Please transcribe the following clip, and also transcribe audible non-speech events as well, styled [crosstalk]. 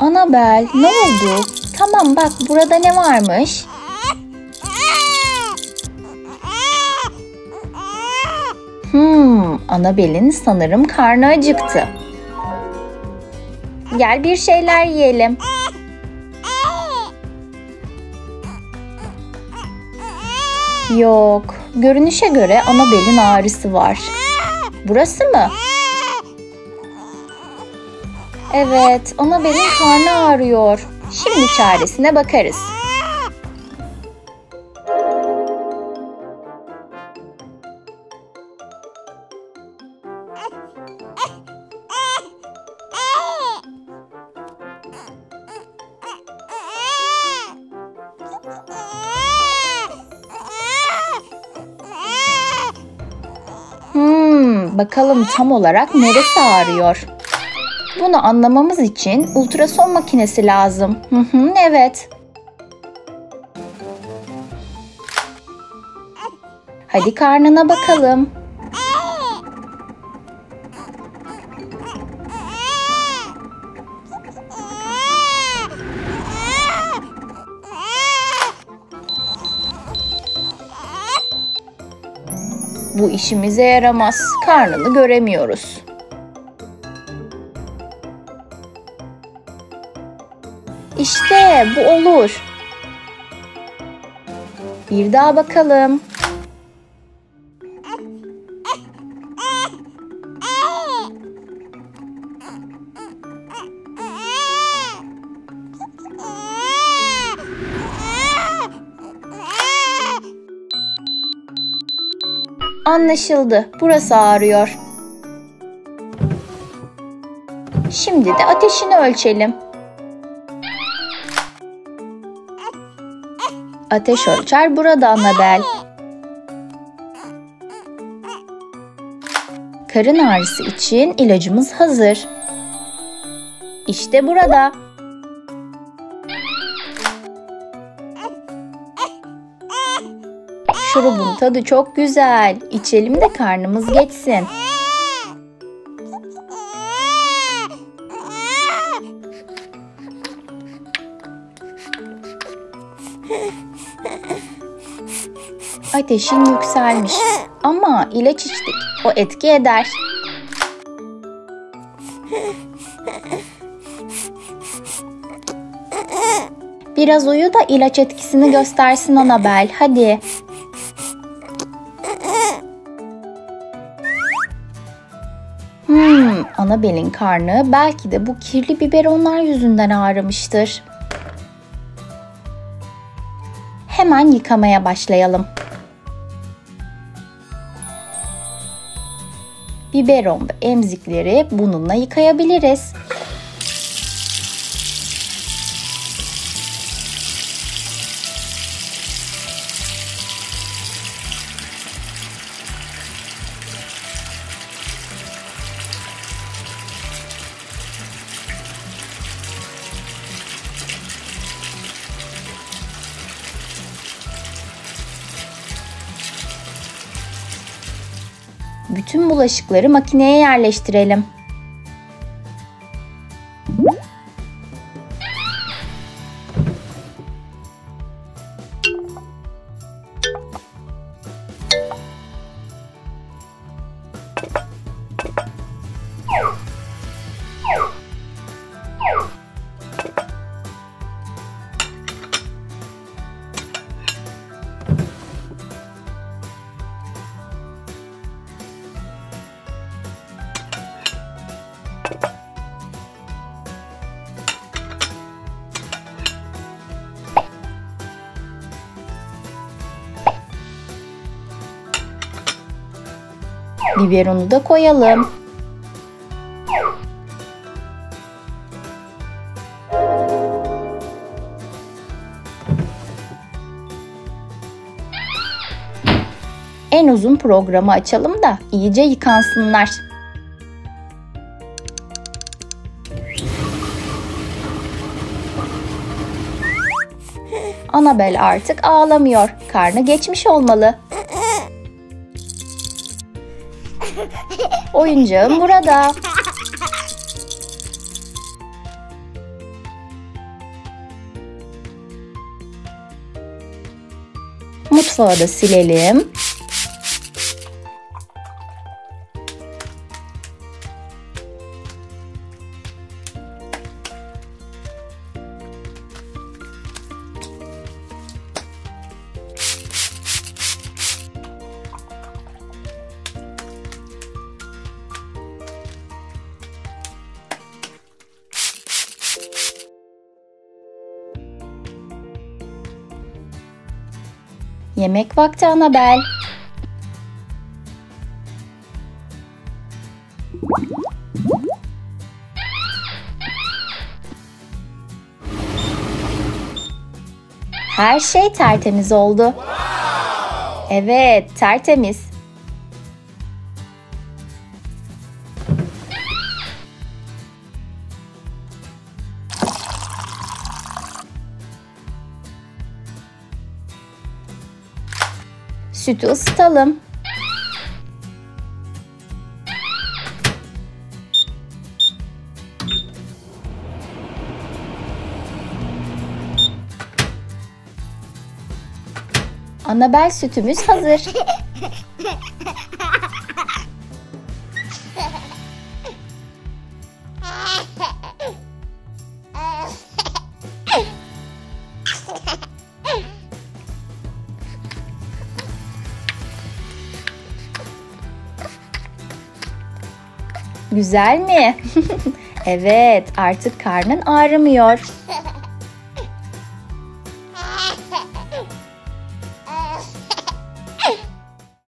Anabel ne oldu? Tamam bak burada ne varmış? Hmm, Anabel'in sanırım karnı acıktı. Gel bir şeyler yiyelim. Yok, görünüşe göre Anabel'in ağrısı var. Burası mı? Evet, Anabel'in karnı ağrıyor. Şimdi çaresine bakarız. Bakalım tam olarak neresi ağrıyor? Bunu anlamamız için ultrason makinesi lazım. Evet. Hadi karnına bakalım. Bu işimize yaramaz. Karnını göremiyoruz. İşte bu olur. Bir daha bakalım. Anlaşıldı. Burası ağrıyor. Şimdi de ateşini ölçelim. Ateş ölçer burada Annabel. Karın ağrısı için ilacımız hazır. İşte burada. Şurubun tadı çok güzel. İçelim de karnımız geçsin. Ateşin yükselmiş. Ama ilaç içtik. O etki eder. Biraz uyu da ilaç etkisini göstersin Anabel. Hadi. Anabel'in karnı belki de bu kirli biberonlar yüzünden ağrımıştır. Hemen yıkamaya başlayalım. Biberon ve emzikleri bununla yıkayabiliriz. Bütün bulaşıkları makineye yerleştirelim. Biberonu da koyalım. En uzun programı açalım da iyice yıkansınlar. Annabel artık ağlamıyor. Karnı geçmiş olmalı. Oyuncağım burada. Mutfağı da silelim. Yemek vakti Annabel. Her şey tertemiz oldu. Evet, tertemiz. Sütü ısıtalım. Annabel sütümüz hazır. [laughs] Güzel mi? [laughs] evet, artık karnın ağrımıyor.